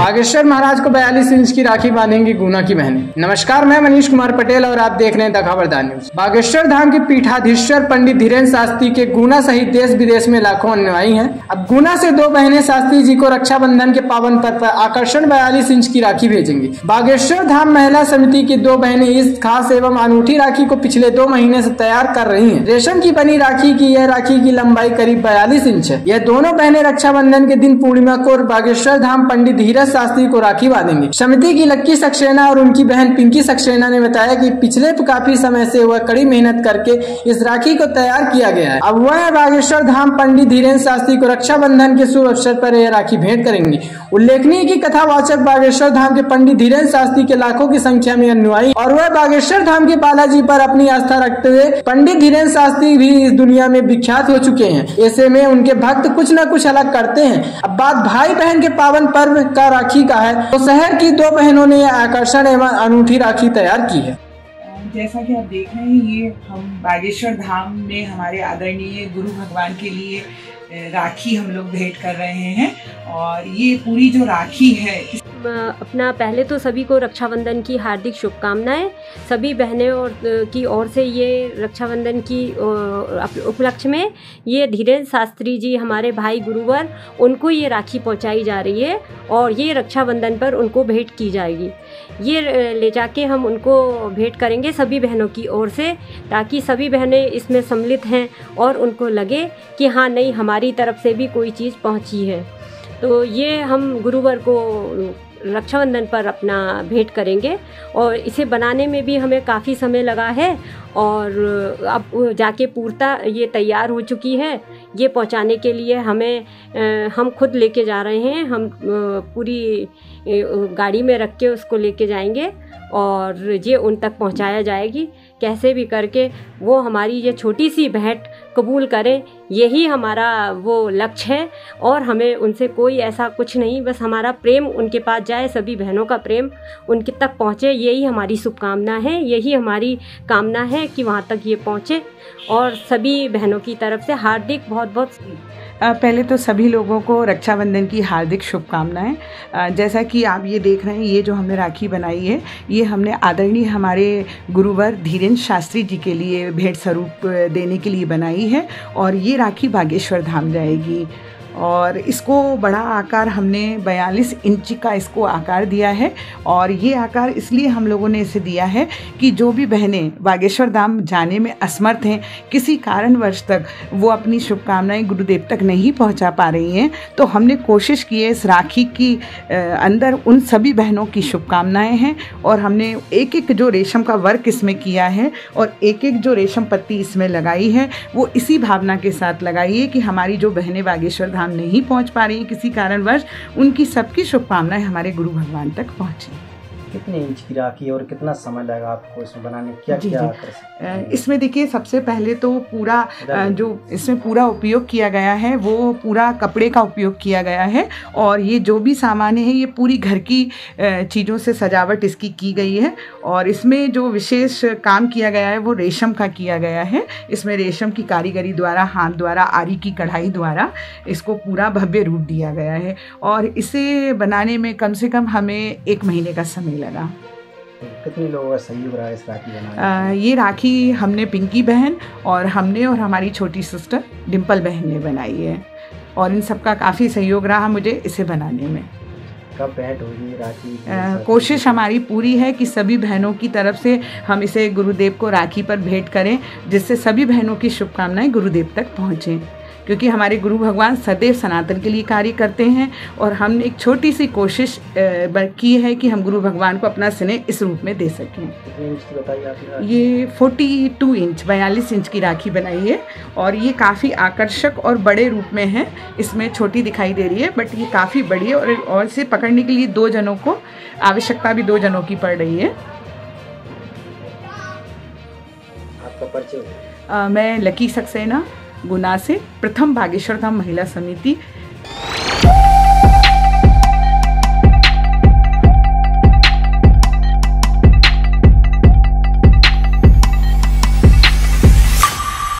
बागेश्वर महाराज को बयालीस इंच की राखी बांधेंगी गुना की बहनें। नमस्कार, मैं मनीष कुमार पटेल और आप देख रहे हैं द खबरदार न्यूज़। बागेश्वर धाम के पीठाधीश्वर पंडित धीरेन्द्र शास्त्री के गुना सहित देश विदेश में लाखों अनुयायी हैं। अब गुना से दो बहनें शास्त्री जी को रक्षाबंधन के पावन पर आकर्षण बयालीस इंच की राखी भेजेंगी। बागेश्वर धाम महिला समिति की दो बहनें इस खास एवं अनूठी राखी को पिछले दो महीने ऐसी तैयार कर रही है। रेशम की बनी राखी की यह राखी की लंबाई करीब बयालीस इंच है। यह दोनों बहनें रक्षाबंधन के दिन पूर्णिमा को बागेश्वर धाम पंडित धीरज शास्त्री को राखी बांधेंगे। समिति की लक्की सक्सेना और उनकी बहन पिंकी सक्सेना ने बताया कि पिछले काफ़ी समय से वह कड़ी मेहनत करके इस राखी को तैयार किया गया है। अब वह बागेश्वर धाम पंडित धीरेन्द्र शास्त्री को रक्षाबंधन के शुभ अवसर पर यह राखी भेंट करेंगे। उल्लेखनीय की कथावाचक बागेश्वर धाम के पंडित धीरेन्द्र शास्त्री के लाखों की संख्या में अनुयायी और वह बागेश्वर धाम के बालाजी पर अपनी आस्था रखते हुए पंडित धीरेन्द्र शास्त्री भी इस दुनिया में विख्यात हो चुके हैं। ऐसे में उनके भक्त कुछ न कुछ अलग करते हैं। अब बात भाई बहन के पावन पर्व का राखी का है तो शहर की दो बहनों ने आकर्षण एवं अनूठी राखी तैयार की है। जैसा कि आप देख रहे हैं, ये हम बागेश्वर धाम में हमारे आदरणीय गुरु भगवान के लिए राखी हम लोग भेंट कर रहे हैं। और ये पूरी जो राखी है अपना पहले तो सभी को रक्षाबंधन की हार्दिक शुभकामनाएँ। सभी बहनें और की ओर से ये रक्षाबंधन की उपलक्ष्य में ये धीरेन्द्र शास्त्री जी, हमारे भाई गुरुवर, उनको ये राखी पहुंचाई जा रही है और ये रक्षाबंधन पर उनको भेंट की जाएगी। ये ले जाके हम उनको भेंट करेंगे सभी बहनों की ओर से ताकि सभी बहनें इसमें सम्मिलित हैं और उनको लगे कि हाँ नहीं, हमारी तरफ़ से भी कोई चीज़ पहुँची है। तो ये हम गुरुवर को रक्षाबंधन पर अपना भेंट करेंगे और इसे बनाने में भी हमें काफ़ी समय लगा है और अब जाके पूर्ता ये तैयार हो चुकी है। ये पहुँचाने के लिए हमें हम खुद लेके जा रहे हैं। हम पूरी गाड़ी में रख के उसको लेके जाएँगे और ये उन तक पहुँचाया जाएगी। कैसे भी करके वो हमारी ये छोटी सी भेंट कबूल करें यही हमारा वो लक्ष्य है और हमें उनसे कोई ऐसा कुछ नहीं, बस हमारा प्रेम उनके पास जाए, सभी बहनों का प्रेम उनके तक पहुँचे, यही हमारी शुभकामना है, यही हमारी कामना है कि वहाँ तक ये पहुँचे और सभी बहनों की तरफ़ से हार्दिक बहुत बहुत पहले तो सभी लोगों को रक्षाबंधन की हार्दिक शुभकामनाएँ। जैसा कि आप ये देख रहे हैं, ये जो हमने राखी बनाई है, ये हमने आदरणीय हमारे गुरुवर धीरेन्द्र शास्त्री जी के लिए भेंट स्वरूप देने के लिए बनाई है और ये राखी बागेश्वर धाम जाएगी। और इसको बड़ा आकार हमने 42 इंच का इसको आकार दिया है और ये आकार इसलिए हम लोगों ने इसे दिया है कि जो भी बहनें बागेश्वर धाम जाने में असमर्थ हैं, किसी कारणवश तक वो अपनी शुभकामनाएँ गुरुदेव तक नहीं पहुँचा पा रही हैं तो हमने कोशिश की है इस राखी की अंदर उन सभी बहनों की शुभकामनाएँ हैं और हमने एक एक जो रेशम का वर्क इसमें किया है और एक एक जो रेशम पत्ती इसमें लगाई है, वो इसी भावना के साथ लगाई है कि हमारी जो बहनें बागेश्वर धाम नहीं पहुँच पा रही हैं किसी कारणवश, उनकी सबकी शुभकामनाएँ हमारे गुरु भगवान तक पहुँची। कितने इंच की राखी है और कितना समय लगा आपको इसमें बनाने? क्या जी, क्या जी। इसमें देखिए सबसे पहले तो पूरा जो इसमें पूरा उपयोग किया गया है वो पूरा कपड़े का उपयोग किया गया है और ये जो भी सामान है ये पूरी घर की चीज़ों से सजावट इसकी की गई है और इसमें जो विशेष काम किया गया है वो रेशम का किया गया है। इसमें रेशम की कारीगरी द्वारा हाथ द्वारा आरी की कढ़ाई द्वारा इसको पूरा भव्य रूप दिया गया है और इसे बनाने में कम से कम हमें एक महीने का समय लगा। कितने लोगों का सहयोग रहा इस राखी बनाने ये राखी हमने पिंकी बहन और हमने और हमारी छोटी सिस्टर डिम्पल बहन ने बनाई है। और इन सबका काफ़ी सहयोग रहा मुझे इसे बनाने में। कब भेंट होगी राखी? कोशिश हमारी पूरी है कि सभी बहनों की तरफ़ से हम इसे गुरुदेव को राखी पर भेंट करें जिससे सभी बहनों की शुभकामनाएँ गुरुदेव तक पहुँचें। क्योंकि हमारे गुरु भगवान सदैव सनातन के लिए कार्य करते हैं और हमने एक छोटी सी कोशिश की है कि हम गुरु भगवान को अपना स्नेह इस रूप में दे सकें। ये फोर्टी टू इंच बयालीस इंच की राखी बनाई है और ये काफ़ी आकर्षक और बड़े रूप में है। इसमें छोटी दिखाई दे रही है बट ये काफ़ी बड़ी है और, और इसे पकड़ने के लिए दो जनों को आवश्यकता भी दो जनों की पड़ रही है। आपका परिचय? मैं लकी सक्सेना गुना से प्रथम बागेश्वर धाम महिला समिति